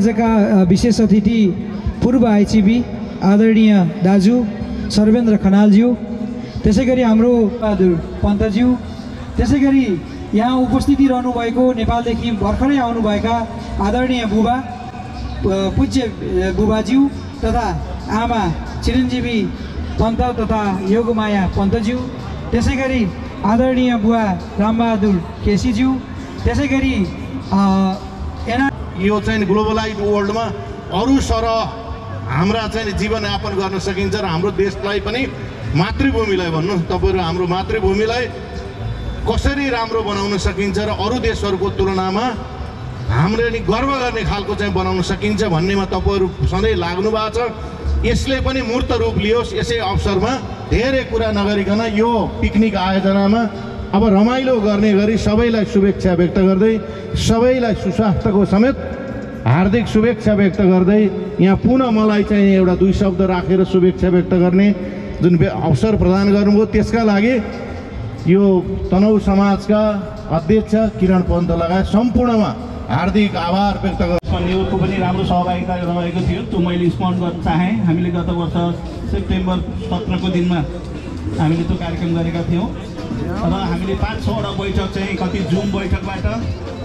आजका विशेष अतिथि पूर्व आइचिबी आदरणीय दाजु सर्वेन्द्र खनालज्यू त्यसै गरी हाम्रो बहादुर पन्तज्यू त्यसै गरी यहाँ उपस्थिति रहनुभएको नेपालदेखि भर्खरै आउनुभएका आदरणीय बुबा पूज्य बुबाज्यू तथा आमा चिरञ्जीवी पन्त तथा योगमाया पन्तज्यू त्यसै गरी आदरणीय बुवा रामबहादुर केसीज्यू त्यसै गरी एना यो चाहिँ ग्लोबलाइज वर्ल्डमा अरू सरह हाम्रा चाहिँ जीवनयापन गर्न सकिन्छ र हाम्रो देशलाई पनि मातृभूमिलाई भन्नु तपाईँहरू हाम्रो मातृभूमिलाई कसरी राम्रो बनाउन सकिन्छ र अरू देशहरूको तुलनामा हाम्रो नि गर्व गर्ने खालको चाहिँ बनाउन सकिन्छ भन्नेमा तपाईँहरू सधैँ लाग्नु भएको छ। यसले पनि मूर्त रूप लियोस् यसै अवसरमा धेरै कुरा नगरिकन यो पिकनिक आयोजनामा अब रमाइलो गर्ने गरी सबैलाई शुभेच्छा व्यक्त गर्दै सबैलाई सुस्वास्थ्यको समेत हार्दिक शुभेच्छा व्यक्त गर्दै यहाँ पुनः मलाई चाहिँ एउटा दुई शब्द राखेर शुभेच्छा व्यक्त गर्ने जुन अवसर प्रदान गर्नुभयो त्यसका लागि यो तनहु समाजका अध्यक्ष किरण पन्त लगायत सम्पूर्णमा हार्दिक आभार व्यक्त गर्छु पनि राम्रो सहभागिता रहेको थियो। त्यो मैले स्मरण गर्न चाहेँ। हामीले गत वर्ष सेप्टेम्बर सत्रको दिनमा हामीले त्यो कार्यक्रम गरेका थियौँ। र हामीले पाँच छवटा बैठक चाहिँ कति जुम बैठकबाट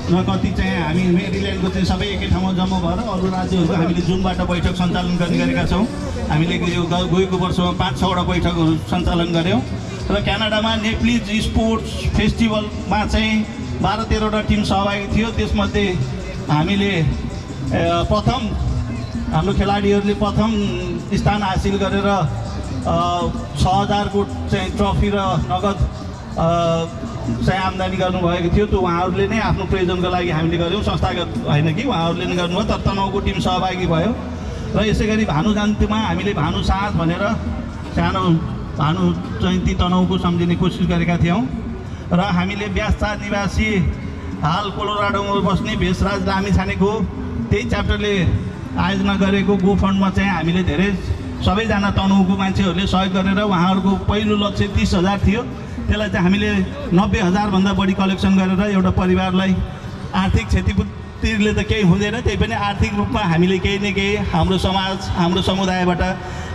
र कति चाहिँ हामी मेरील्यान्डको चाहिँ सबै एकै ठाउँमा जम्मा भएर अरू राज्यहरूको हामीले जुमबाट बैठक सञ्चालन गर्ने गरेका छौँ। हामीले यो गएको वर्षमा पाँच छवटा बैठकहरू सञ्चालन गऱ्यौँ र क्यानाडामा नेप्लिज स्पोर्ट्स फेस्टिभलमा चाहिँ बाह्र तेह्रवटा टिम सहभागी थियो। त्यसमध्ये हामीले प्रथम हाम्रो खेलाडीहरूले प्रथम स्थान हासिल गरेर छ हजारको चाहिँ ट्रफी र नगद चाहिँ आम्दानी गर्नुभएको थियो त्यो उहाँहरूले नै आफ्नो प्रयोजनको लागि हामीले गऱ्यौँ संस्थागत होइन कि उहाँहरूले नै गर्नुभयो तर तनहुको टिम सहभागी भयो। र यसै गरी भानु जयन्तीमा हामीले भानु साँझ भनेर सानो भानु जयन्ती तनहुको सम्झिने कोसिस गरेका थियौँ। र हामीले ब्यासा निवासी हाल कोलोराडोमा बस्ने भेषराज लामिछानेको त्यही च्याप्टरले आयोजना गरेको गो फन्डमा चाहिँ हामीले धेरै सबैजना तनहुको मान्छेहरूले सहयोग गरेर उहाँहरूको पहिलो लक्ष्य तिस हजार थियो। त्यसलाई चाहिँ हामीले नब्बे हजारभन्दा बढी कलेक्सन गरेर एउटा परिवारलाई आर्थिक क्षतिपूर्तिले त केही हुँदैन त्यही पनि आर्थिक रूपमा हामीले केही न केही हाम्रो समाज हाम्रो समुदायबाट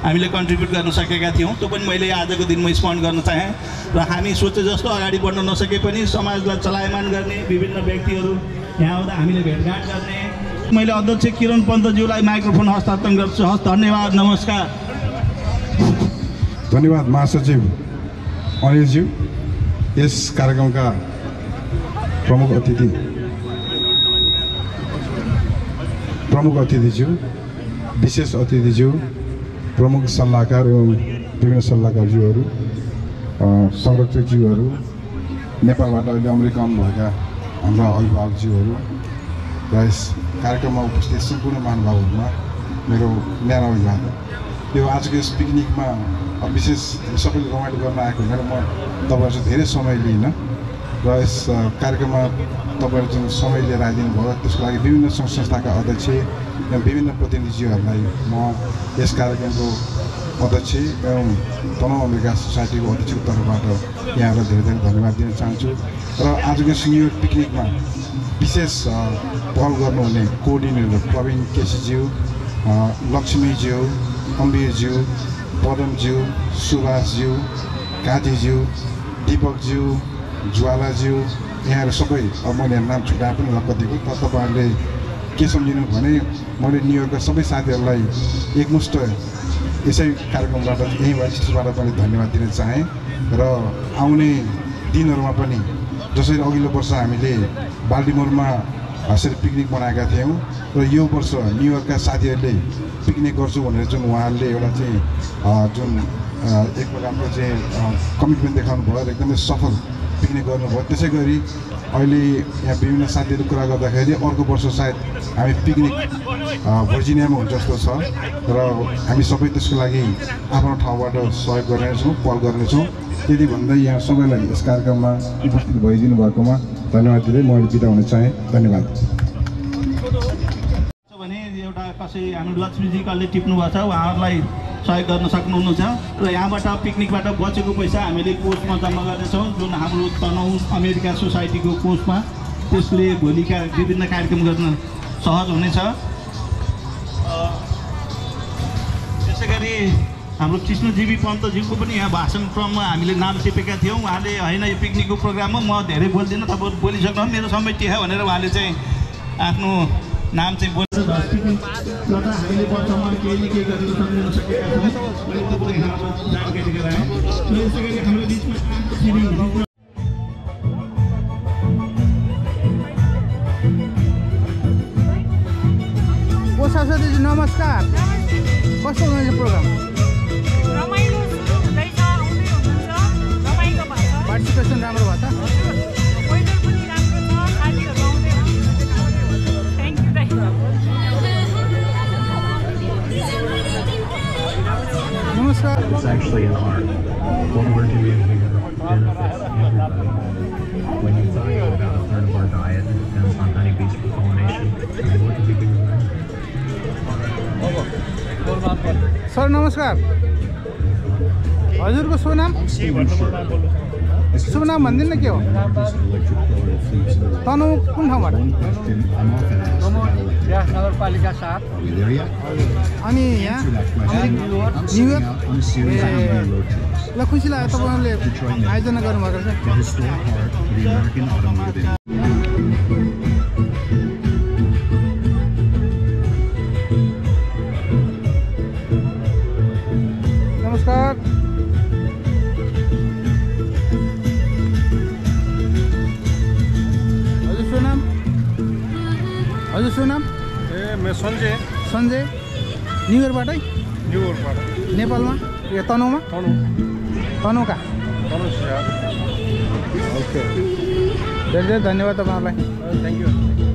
हामीले कन्ट्रिब्युट गर्न सकेका थियौँ। त्यो पनि मैले आजको दिनमा स्मरण गर्न चाहेँ र हामी सोचे जस्तो अगाडि बढ्न नसके पनि समाजलाई चलायमान गर्ने विभिन्न व्यक्तिहरू यहाँ आउँदा हामीले भेटघाट गर्ने। मैले अध्यक्ष किरण पन्तज्यूलाई माइक्रोफोन हस्तान्तरण गर्छु हस् धन्यवाद नमस्कार। धन्यवाद महासचिव। अनिलज्यू यस कार्यक्रमका प्रमुख अतिथि प्रमुख अतिथिज्यू विशेष अतिथिज्यू प्रमुख सल्लाहकार एवं विभिन्न सल्लाहकारज्यूहरू संरक्षकज्यूहरू नेपालबाट अहिले अमेरिका आउनुभएका हाम्रा अभिभावकज्यूहरू र यस कार्यक्रममा उपस्थित सम्पूर्ण महानुभावहरूमा मेरो न्यानो अभिवादन यो आजको यस पिकनिकमा विशेष सबैले रमाइलो गर्न आएको हुनाले म तपाईँहरूसँग धेरै समय लिइनँ र यस कार्यक्रममा तपाईँहरू जुन समय लिएर आइदिनु भयो त्यसको लागि विभिन्न सङ्घ संस्थाका अध्यक्ष एवं विभिन्न प्रतिनिधिहरूलाई म यस कार्यक्रमको अध्यक्ष एवं तनव अमेरिका सोसाइटीको अध्यक्षको तर्फबाट यहाँहरूलाई धेरै धेरै धन्यवाद दिन चाहन्छु। र आजको यस न्यु इयर पिकनिकमा विशेष पहल गर्नुहुने कोअर्डिनेटर प्रवीण केसीज्यू लक्ष्मीज्यू अम्बिरज्यू पदमज्यू सुभाषज्यू काजीज्यू दिपकज्यू ज्वालाज्यू यहाँहरू सबै अब मैले नाम छुट्याए पनि ल कतिको तर तपाईँहरूले के सम्झिनु भने मैले न्युयोर्कका सबै साथीहरूलाई एकमुष्ट यसै कार्यक्रमबाट यहीँबाट चिठीबाट पनि धन्यवाद दिन चाहेँ। र आउने दिनहरूमा पनि जसरी अघिल्लो वर्ष हामीले बाल्टिमोरमा यसरी पिकनिक मनाएका थियौँ र यो वर्ष न्युयोर्कका साथीहरूले पिकनिक गर्छु भनेर जुन उहाँहरूले एउटा चाहिँ जुन एक प्रकारको चाहिँ कमिटमेन्ट देखाउनु भयो र एकदमै सफल पिकनिक गर्नुभयो। त्यसै गरी अहिले यहाँ विभिन्न साथीहरू कुरा गर्दाखेरि अर्को वर्ष सायद हामी पिकनिक भर्जिनियामा हुन्छ जस्तो छ र हामी सबै त्यसको लागि आफ्नो ठाउँबाट सहयोग गर्नेछौँ पहल गर्नेछौँ त्यति भन्दै यहाँ सबैलाई यस कार्यक्रममा उपस्थित भइदिनु भएकोमा धन्यवाद दिँदै म अहिले बिदा हुन चाहेँ। धन्यवाद। भने एउटा कसै हाम्रो लक्ष्मीजी कसले टिप्नु भएको छ उहाँहरूलाई सहयोग गर्न सक्नुहुनेछ र यहाँबाट पिकनिकबाट बचेको पैसा हामीले कोषमा जम्मा गर्नेछौँ जुन हाम्रो तनहु अमेरिका सोसाइटीको कोषमा त्यसले भोलिका विभिन्न कार्यक्रम गर्न सहज हुनेछ। त्यसै गरी हाम्रो कृष्णजीवी पन्तज्यूको पनि यहाँ भाषण क्रममा हामीले नाम टिपेका थियौँ। उहाँले होइन यो पिकनिकको प्रोग्राममा म धेरै बोल्दिनँ तपाईँहरू बोलिसक्नु मेरो समय के हो भनेर उहाँले चाहिँ आफ्नो नाम चाहिँ बोल्छ हामीले वर्षमा केही न केही गरेर सम्झिन सकेका छौँ। सुनाम सुनाम भनिदिनु न के हो? तनहु कुन ठाउँबाट? नगरपालिका सात अनि यहाँ न्युयोर्क। ल खुसी लाग्यो तपाईँहरूले आयोजना गर्नुभएको रहेछ। सञ्जय न्युयोर्कबाटै न्युयोर्कबाट। नेपालमा? ए तनहुमा? तनु तनहुका? ओके। धेरै धेरै धन्यवाद तपाईँहरूलाई। Thank you.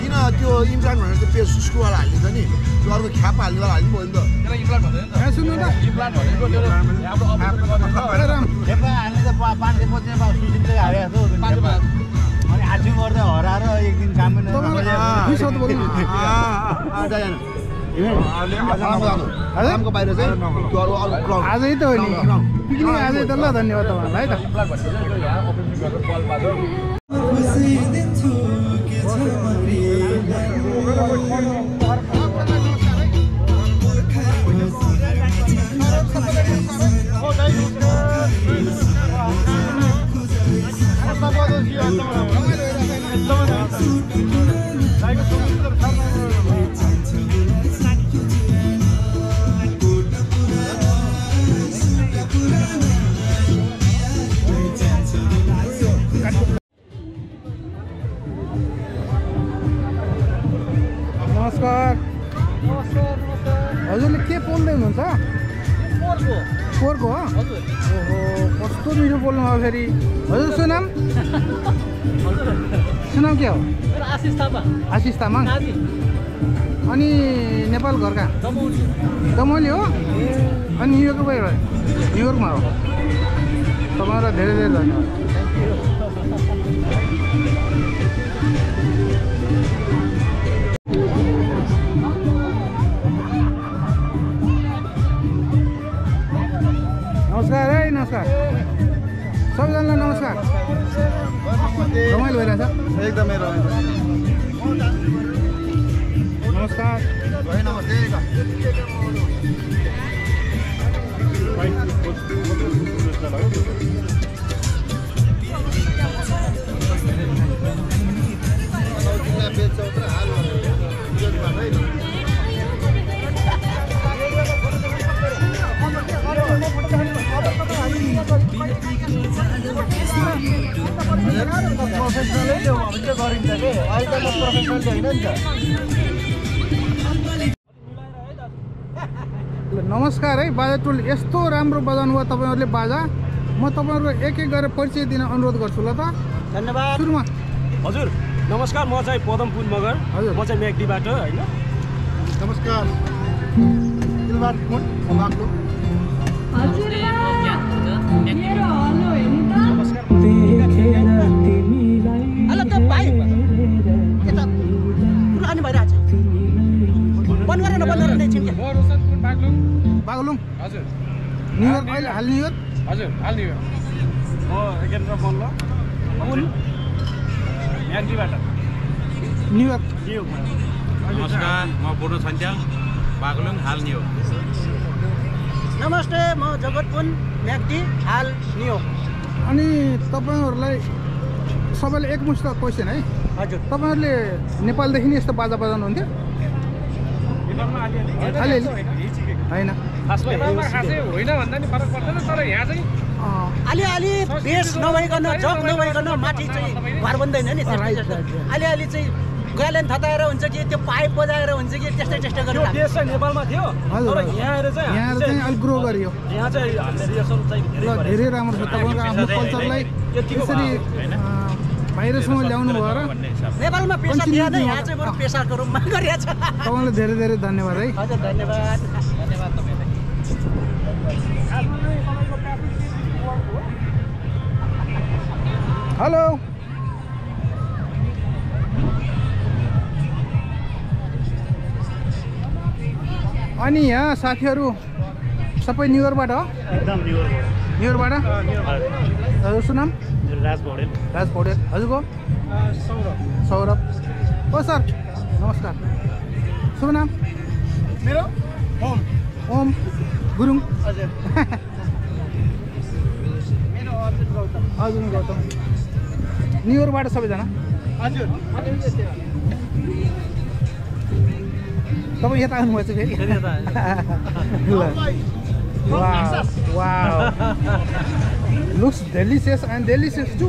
किन त्यो इम्प्लान्ट भनेर त्यो पेस स्क्रुवाला हालिदिन्छ नि। त्यो अर्को ख्याप हालिदिँदा हालिदिनु भयो नि त। यहाँ सुन्नु त। ए राम। तपाईँलाई दुई शब्द बोल्नु आरामको बाहिर चाहिँ त्यो अरू अरू क्लाउड आजै त हो नि। पिकनिक आजै त ल धन्यवाद तपाईँहरूलाई है त। नमस्कार हजुरले के बोल्दै हुनुहुन्छ? पोहोरको हो? ओहो कस्तो मिठो बोल्नु भयो फेरि। हजुर सुनाम सुनाम के हो? आशिष थापा। आशिष तामाङ। अनि नेपाल घर कहाँ दमौली हो? अनि न्युयोर्क भयो? न्युयोर्कमा हो। तपाईँलाई धेरै धेरै धन्यवाद। नमस्कार है नमस्कार। सबैजनालाई नमस्कार। रमाइलो भइरहेछ। एकदमै रमाइलो। नमस्कार। बाजा टोल यस्तो राम्रो बजाउनु भयो तपाईँहरूले बाजा। म तपाईँहरूको एक एक गरेर परिचय दिन अनुरोध गर्छु ल त। धन्यवाद। सुरुमा। हजुर नमस्कार म चाहिँ पदम पुन मगर। हजुर। म चाहिँ म्याग्दीबाट होइन? नमस्कार। दिलबार न्युयोर्क हाल न्युयोर्क हजुर म एकेन्द्र मल्ल कुन? म्याग्दीबाट न्युयोर्क नमस्कार म पूर्ण सन्ध्याल बागलुङ हाल नियो नमस्ते म जगत पुन म्याग्दी हाल नियो अनि तपाईँहरूलाई सबैले एकमुष्ट क्वेसन है? हजुर। तपाईँहरूले नेपालदेखि नै यस्तो बाजा बजाउनुहुन्थ्यो? अलिअलि होइन। नेपालमा खासै होइन भन्दा नि फरक पर्दैन तर यहाँ चाहिँ अँ, अलिअलि बेस नभइकन जग नभइकन माथि चाहिँ घर बन्दैन नि. अलिअलि चाहिँ गायलेन थताएर हुन्छ कि त्यो पाइप बजाएर हुन्छ कि त्यस्तै त्यस्तै त्यो गरेर देश चाहिँ नेपालमा थियो। तर यहाँ आएर चाहिँ यहाँ चाहिँ अलिक ग्रो गरियो। यहाँ चाहिँ हामीले रिहर्सल चाहिँ धेरै राम्रो छ। तपाईँको आफ्नो कल्चरलाई यसरी बाहिरसम्म ल्याउनु भयो र नेपालमा पेसा दिएन यहाँ चाहिँ बरु पेसाको रूपमा गरिएको छ। तपाईँलाई धेरै धेरै धन्यवाद है। हजुर धन्यवाद। हेलो अनि यहाँ साथीहरू सबै न्युयोर्कबाट हो? एकदम न्युयोर्कबाट हजुर नाम? राज पौडेल राज पौडेल हजुरको? सौरभ। ओ सर। नमस्कार। शुभ नाम? मेरो होम ओम गुरुङ। हजुर। अर्जुन गौतम। न्युयोर्कबाट सबैजना हजुर तपाईँ यता आउनुभएछ फेरि looks delicious and delicious too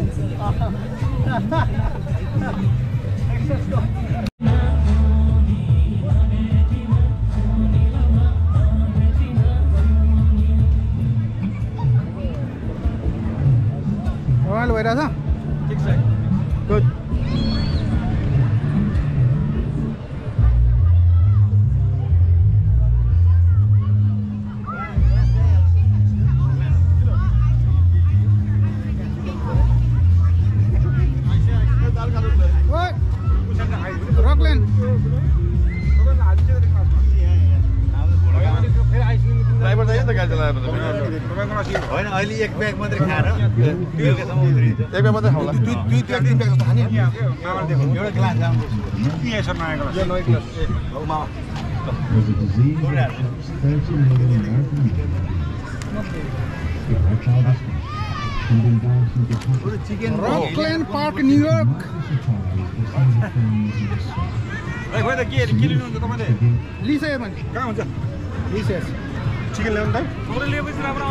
रमाइलो भइरहेछ मात्रै खाएर एक मात्रै खाउँला दुई दुई ब्याग तिन ब्याग जस्तो खाने एउटा ग्लास नयाँ ग्लास चिकन रकल्यान्ड पार्क न्युयोर्क खोइ त के लिनुहुन्छ तपाईँले लिइसक्यो भने कहाँ हुन्छ लिइसकेको चिकन ल्याउनु त। थोरै लिएपछि राम्रो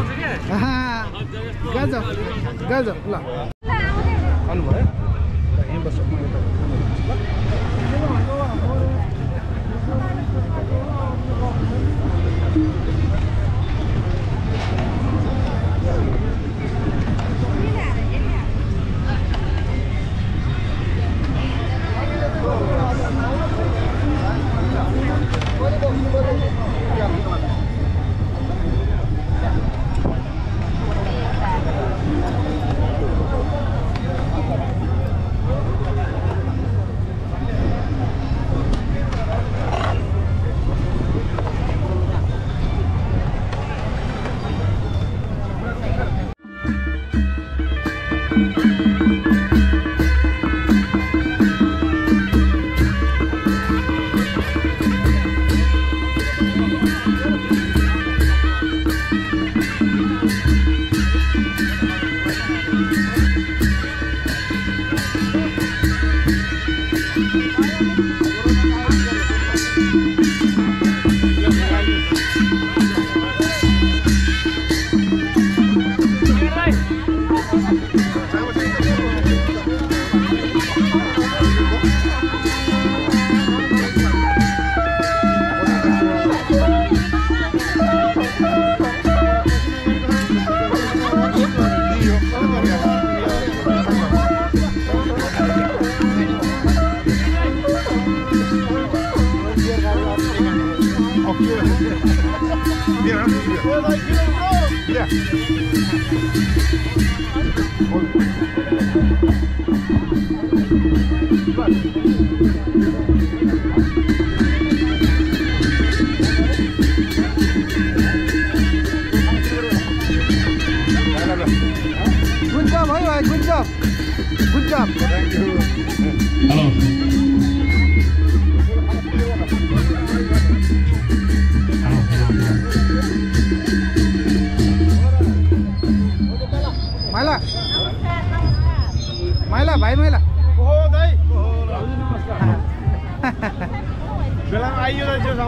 Yeah. Yeah,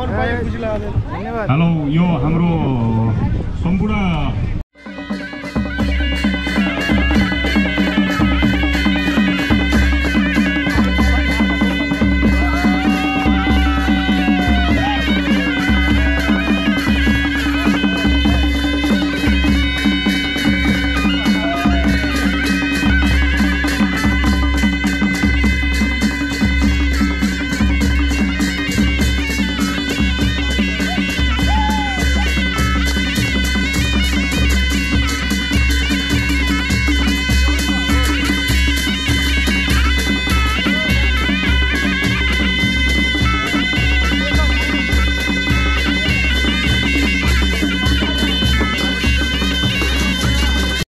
हेलो यो हाम्रो